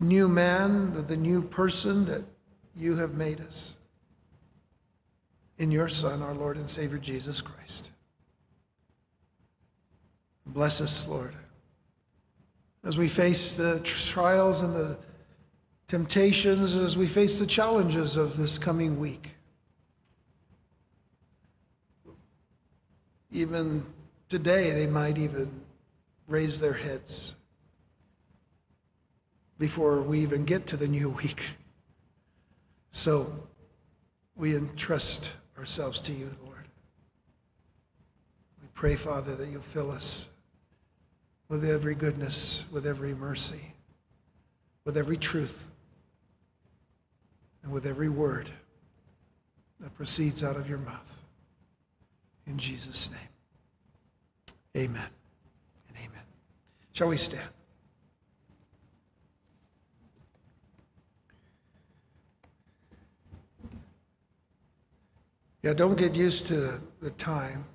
new man, the, the new person that you have made us in your Son, our Lord and Savior Jesus Christ. Bless us, Lord, as we face the trials and the temptations, as we face the challenges of this coming week. Even today, they might even raise their heads before we even get to the new [laughs] week. So we entrust ourselves to you, Lord. We pray, Father, that you'll fill us with every goodness, with every mercy, with every truth, and with every word that proceeds out of your mouth. In Jesus' name, amen and amen. Shall we stand? Yeah, don't get used to the time.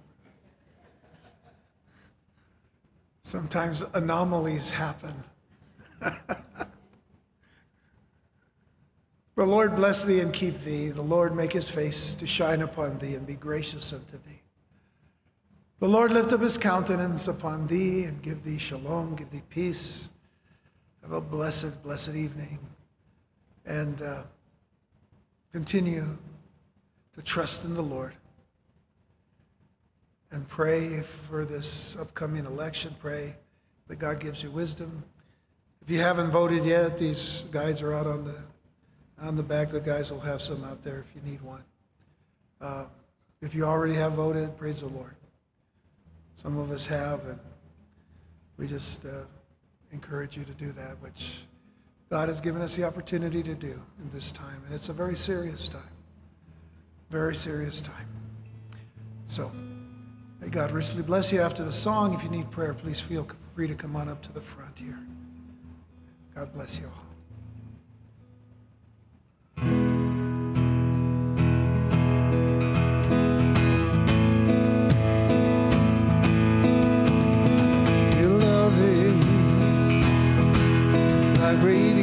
Sometimes anomalies happen. [laughs] The Lord bless thee and keep thee. The Lord make his face to shine upon thee and be gracious unto thee. The Lord lift up his countenance upon thee and give thee shalom, give thee peace. Have a blessed, blessed evening. And uh, continue to trust in the Lord and pray for this upcoming election. Pray that God gives you wisdom. If you haven't voted yet, these guides are out on the on the back. The guys will have some out there if you need one. Uh, if you already have voted, praise the Lord. Some of us have, and we just uh, encourage you to do that, which God has given us the opportunity to do in this time. And it's a very serious time. Very serious time. So, May God richly bless you after the song. If you need prayer, please feel free to come on up to the front here. God bless you all. Your breathe.